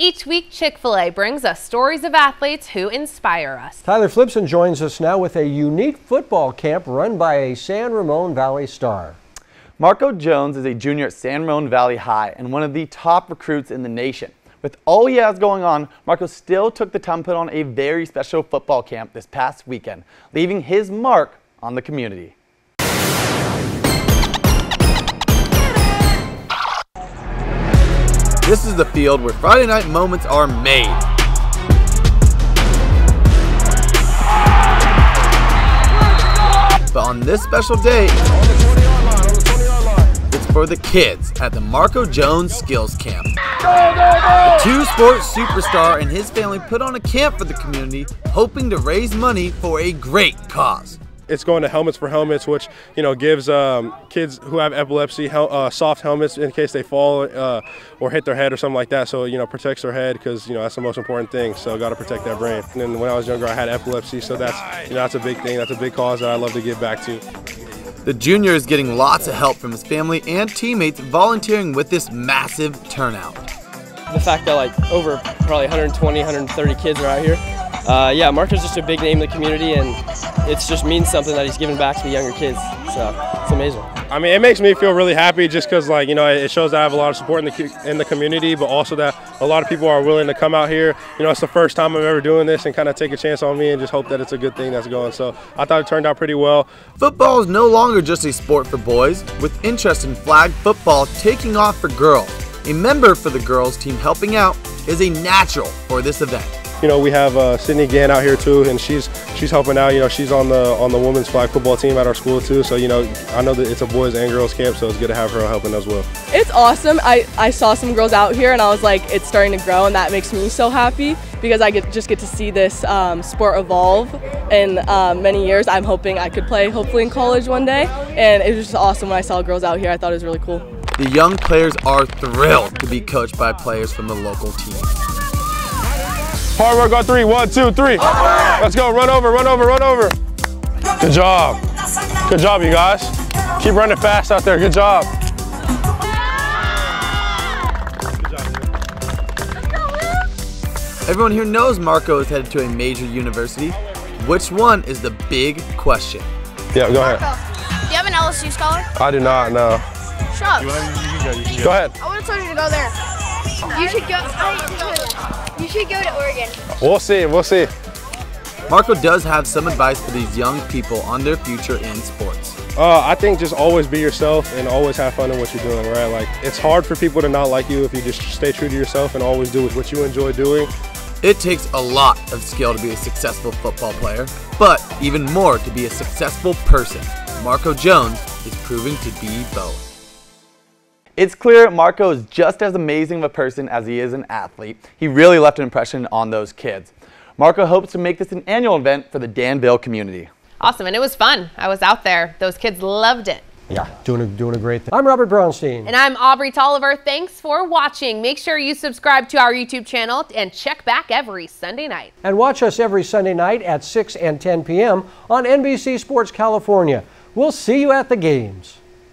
Each week, Chick fil A brings us stories of athletes who inspire us. Tyler Flipson joins us now with a unique football camp run by a San Ramon Valley star. Marco Jones is a junior at San Ramon Valley High and one of the top recruits in the nation. With all he has going on, Marco still took the time to put on a very special football camp this past weekend, leaving his mark on the community. This is the field where Friday night moments are made. But on this special day, it's for the kids at the Marco Jones Skills Camp. The two sports superstar and his family put on a camp for the community, hoping to raise money for a great cause it's going to Helmets for Helmets, which you know gives um, kids who have epilepsy hel uh, soft helmets in case they fall uh, or hit their head or something like that. So you know protects their head because you know that's the most important thing. So got to protect that brain. And then when I was younger, I had epilepsy, so that's you know that's a big thing. That's a big cause that I love to give back to. The junior is getting lots of help from his family and teammates volunteering with this massive turnout. The fact that like over probably 120, 130 kids are out here uh, yeah, Marco's just a big name in the community, and it just means something that he's giving back to the younger kids. So it's amazing. I mean, it makes me feel really happy just because, like, you know, it shows that I have a lot of support in the in the community, but also that a lot of people are willing to come out here. You know, it's the first time I'm ever doing this and kind of take a chance on me and just hope that it's a good thing that's going. So I thought it turned out pretty well. Football is no longer just a sport for boys, with interest in flag football taking off for girls. A member for the girls team helping out is a natural for this event. You know, we have uh, Sydney Gann out here too, and she's she's helping out. You know, she's on the on the women's flag football team at our school too. So you know, I know that it's a boys and girls camp, so it's good to have her helping as well. It's awesome. I I saw some girls out here, and I was like, it's starting to grow, and that makes me so happy because I get just get to see this um, sport evolve in uh, many years. I'm hoping I could play, hopefully in college one day, and it was just awesome when I saw girls out here. I thought it was really cool. The young players are thrilled to be coached by players from the local team. Hard work on three. One, two, three. Let's go. Run over, run over, run over. Good job. Good job, you guys. Keep running fast out there. Good job. Everyone here knows Marco is headed to a major university. Which one is the big question? Yeah, go ahead. Do you have an LSU scholar? I do not, no. Shut up. You, you, go, go ahead. I would have told you to go there. You should go. I, should go to Oregon. We'll see. We'll see. Marco does have some advice for these young people on their future in sports. Uh, I think just always be yourself and always have fun in what you're doing, right? Like, it's hard for people to not like you if you just stay true to yourself and always do what you enjoy doing. It takes a lot of skill to be a successful football player, but even more to be a successful person. Marco Jones is proving to be both. It's clear Marco is just as amazing of a person as he is an athlete. He really left an impression on those kids. Marco hopes to make this an annual event for the Danville community. Awesome, and it was fun. I was out there. Those kids loved it. Yeah, doing a, doing a great thing. I'm Robert Brownstein. And I'm Aubrey Tolliver. Thanks for watching. Make sure you subscribe to our YouTube channel and check back every Sunday night. And watch us every Sunday night at 6 and 10 p.m. on NBC Sports California. We'll see you at the games.